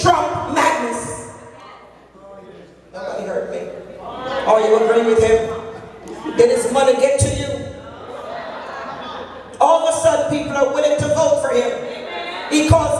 Trump madness. Nobody heard me. Are you agreeing with him? Did his money get to you? All of a sudden, people are willing to vote for him. He calls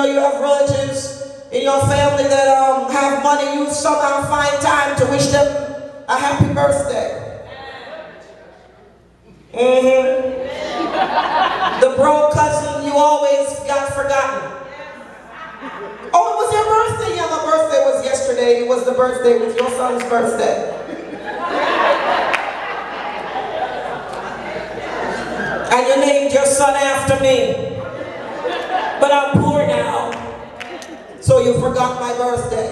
know, you have relatives in your family that um, have money, you somehow find time to wish them a happy birthday. Mm-hmm. The bro cousin you always got forgotten. Oh, it was your birthday. Yeah, my birthday was yesterday. It was the birthday with your son's birthday. And you named your son after me. But I'm. You forgot my birthday.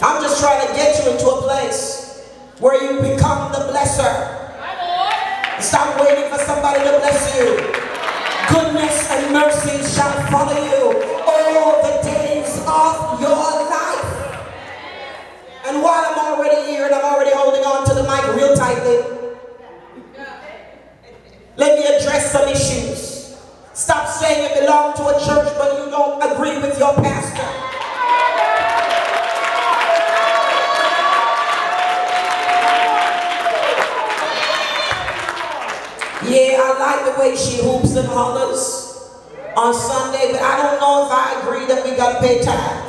I'm just trying to get you into a place where you become the blesser. Stop waiting for somebody to bless you. Goodness and mercy shall follow you all the days of your life. And while I'm already here and I'm already holding on to the mic real tightly, let me address some your pastor. Yeah, I like the way she hoops and hollers on Sunday, but I don't know if I agree that we gotta pay tithes.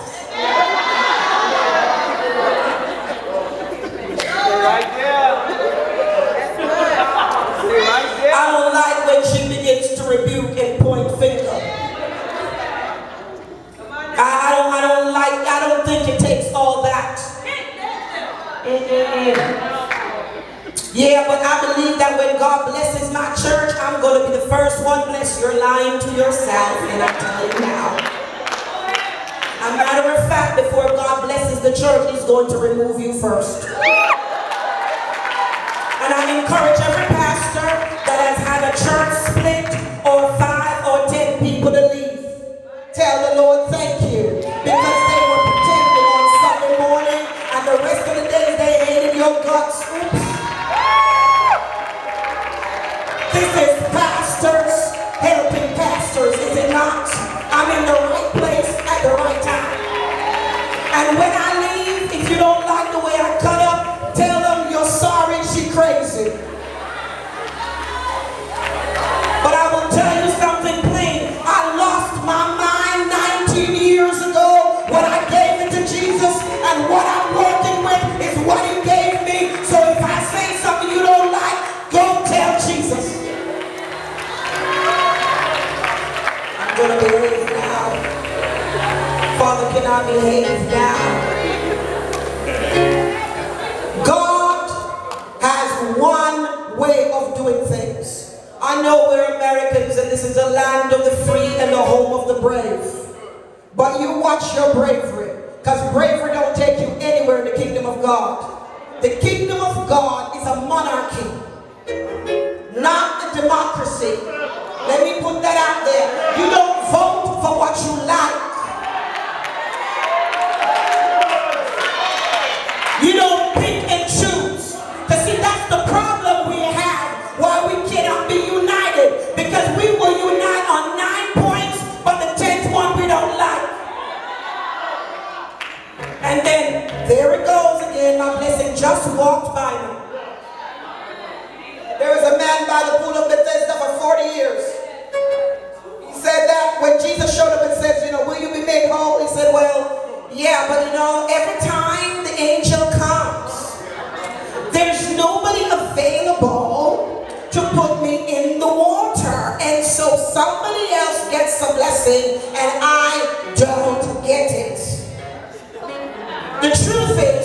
Right there. Right there. I don't like when she begins to rebuke and point finger. I, I don't I don't like I don't think it takes all that. Mm-mm. Yeah, but I believe that when God blesses my church, I'm going to be the first one blessed. You're lying to yourself, and I'm telling you now. A matter of fact, before God blesses the church, He's going to remove you first. And I encourage every when I leave, if you don't like the way I cut up, tell them you're sorry, she crazy. But I will tell you something plain. I lost my mind 19 years ago when I gave it to Jesus, and what I'm working with is what he gave me. So if I say something you don't like, go tell Jesus. I'm gonna behave now. Father, can I behave now? God has one way of doing things. I know we're Americans and this is a land of the free and the home of the brave. But you watch your bravery. Because bravery don't take you anywhere in the kingdom of God. The kingdom of God is a monarchy, not a democracy. Let me put that out there. You don't vote for what you like. Blessing and I don't get it. The truth is,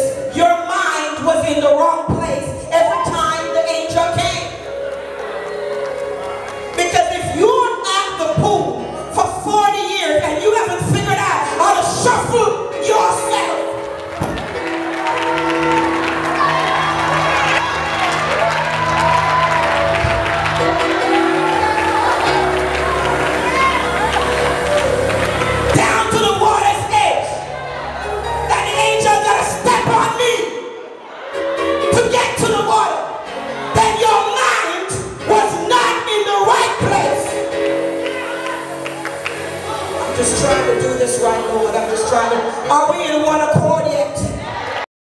just trying to do this right, Lord. I'm just trying to. Are we in one accord?